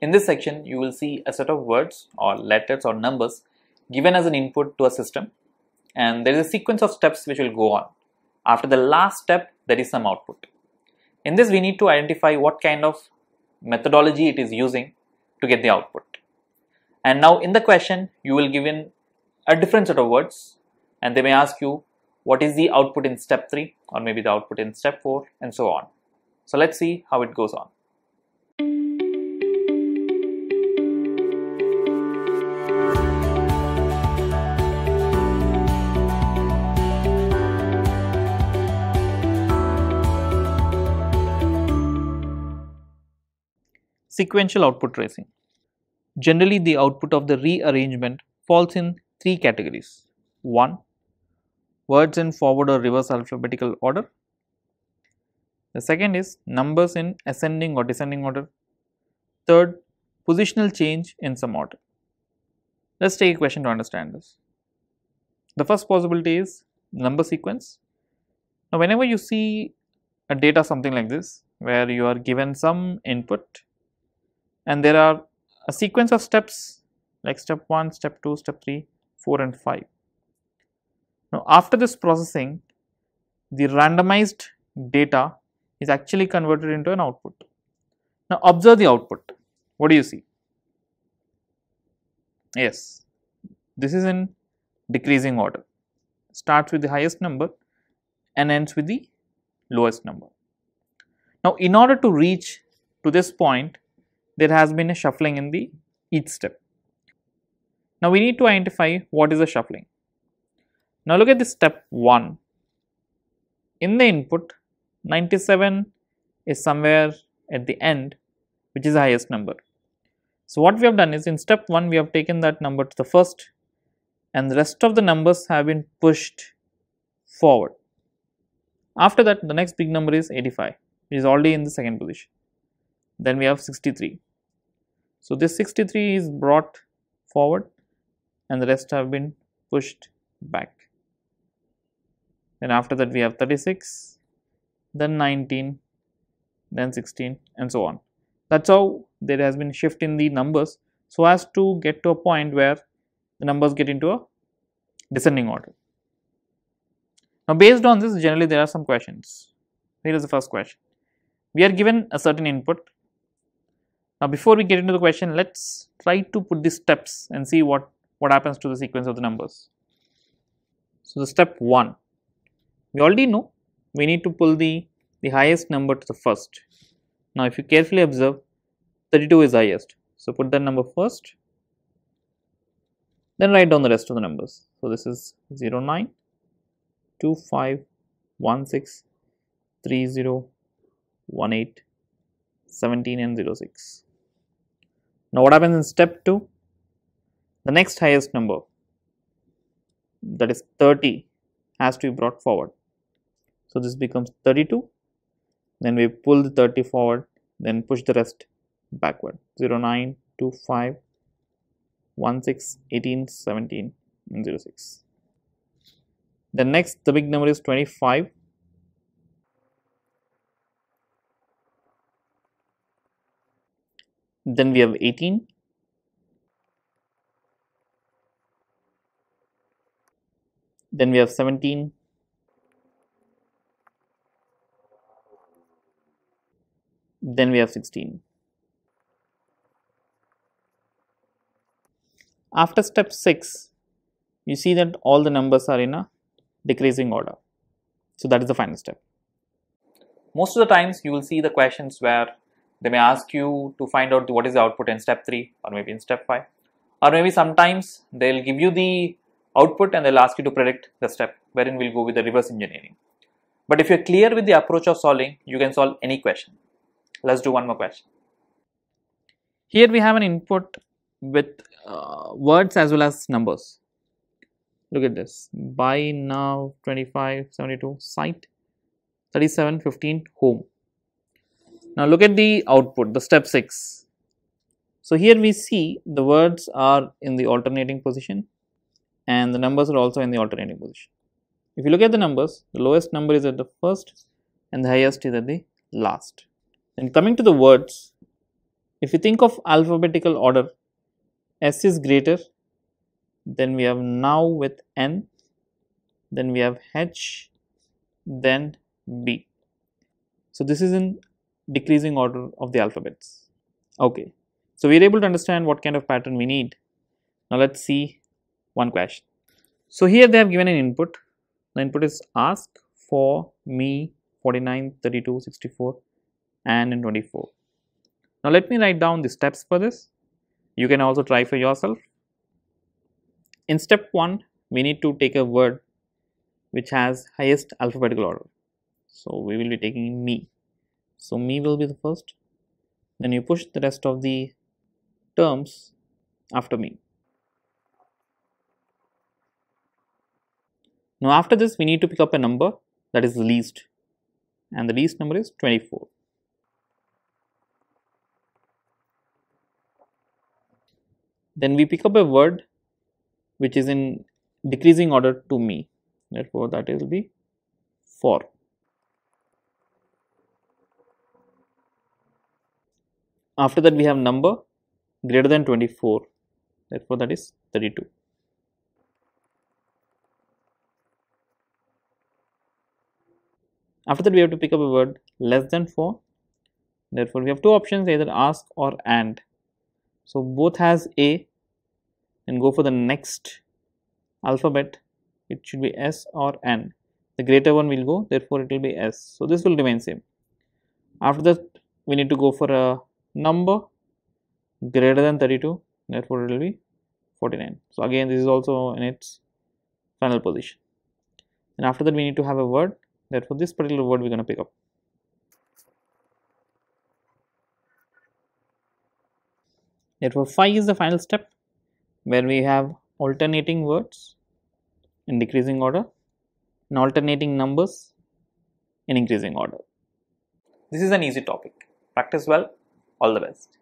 In this section, you will see a set of words or letters or numbers given as an input to a system and there is a sequence of steps which will go on. After the last step, there is some output. In this, we need to identify what kind of methodology it is using to get the output. And now in the question, you will given a different set of words and they may ask you what is the output in step 3 or maybe the output in step 4 and so on. So let's see how it goes on. Sequential output tracing. Generally, the output of the rearrangement falls in three categories. 1. Words in forward or reverse alphabetical order. The second is numbers in ascending or descending order. Third, positional change in some order. Let's take a question to understand this. The first possibility is number sequence. Now, whenever you see a data something like this, where you are given some input and there are a sequence of steps like step 1, step 2, step 3, 4 and 5. Now after this processing the randomized data is actually converted into an output. Now observe the output. What do you see? Yes, this is in decreasing order. Starts with the highest number and ends with the lowest number. Now in order to reach to this point there has been a shuffling in the each step. Now we need to identify what is the shuffling. Now look at the step 1. In the input 97 is somewhere at the end which is the highest number. So what we have done is in step 1 we have taken that number to the first and the rest of the numbers have been pushed forward. After that the next big number is 85 which is already in the second position. Then we have 63 so, this 63 is brought forward and the rest have been pushed back. Then after that we have 36, then 19, then 16 and so on. That is how there has been shift in the numbers so as to get to a point where the numbers get into a descending order. Now based on this generally there are some questions. Here is the first question. We are given a certain input now before we get into the question, let's try to put these steps and see what, what happens to the sequence of the numbers. So the step 1, we already know we need to pull the, the highest number to the first. Now if you carefully observe, 32 is highest. So put that number first, then write down the rest of the numbers. So this is 0, 09, 25, 16, 30, 18, 17 and 06. Now what happens in step 2? The next highest number that is 30 has to be brought forward. So this becomes 32 then we pull the 30 forward then push the rest backward 0 9 2 5 1 6 18 17 and 0 6 the next the big number is 25 Then we have 18. Then we have 17. Then we have 16. After step 6, you see that all the numbers are in a decreasing order. So that is the final step. Most of the times you will see the questions where they may ask you to find out what is the output in step 3 or maybe in step 5 or maybe sometimes they'll give you the output and they'll ask you to predict the step wherein we'll go with the reverse engineering. But if you're clear with the approach of solving, you can solve any question. Let's do one more question. Here we have an input with uh, words as well as numbers. Look at this buy now 25 72 site 37 15 home now look at the output, the step 6. So here we see the words are in the alternating position and the numbers are also in the alternating position. If you look at the numbers, the lowest number is at the first and the highest is at the last. And coming to the words, if you think of alphabetical order, S is greater, then we have now with N, then we have H, then B. So this is in decreasing order of the alphabets. Okay, so we are able to understand what kind of pattern we need. Now let's see one question. So here they have given an input. The input is ask for me 49, 32, 64 and in 24. Now let me write down the steps for this. You can also try for yourself. In step 1, we need to take a word which has highest alphabetical order. So we will be taking me. So me will be the first. Then you push the rest of the terms after me. Now after this we need to pick up a number that is the least and the least number is 24. Then we pick up a word which is in decreasing order to me therefore that will be for. After that we have number greater than 24 therefore that is 32. After that we have to pick up a word less than for therefore we have two options either ask or and. So both has A and go for the next alphabet it should be S or N. The greater one will go therefore it will be S. So this will remain same. After that we need to go for a number greater than 32 therefore it will be 49. So again this is also in its final position. And after that we need to have a word therefore this particular word we're going to pick up. Therefore 5 is the final step where we have alternating words in decreasing order and alternating numbers in increasing order. This is an easy topic. Practice well. All the best.